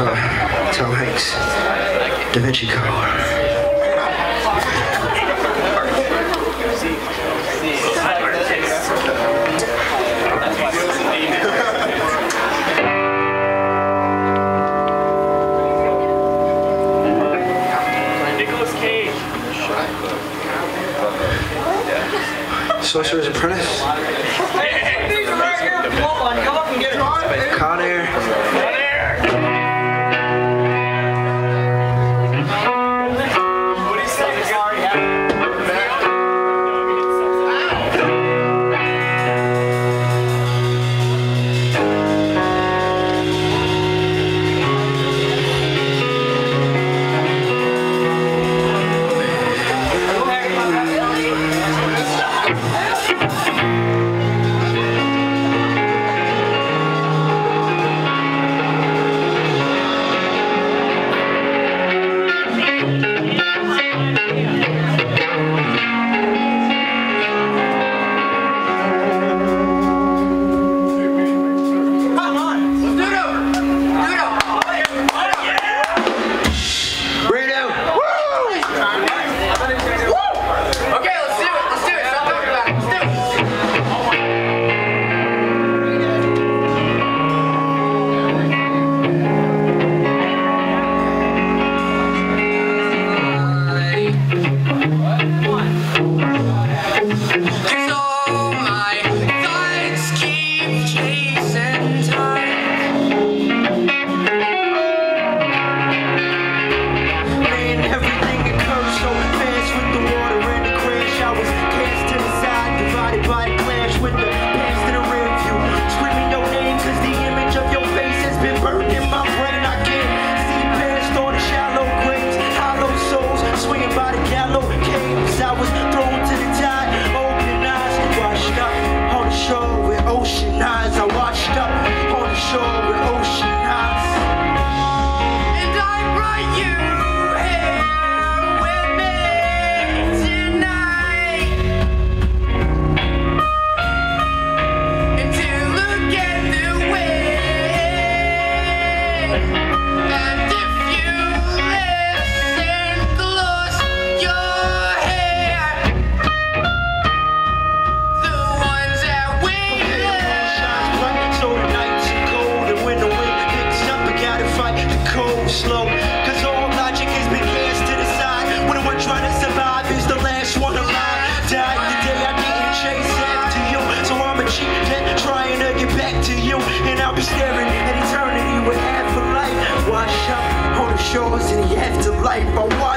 Tom Hanks, Da Vinci Code. Sorcerer's Apprentice. Hey, hey, hey, these are right here. Hold on, come up and get it. Con Air. have to life. I want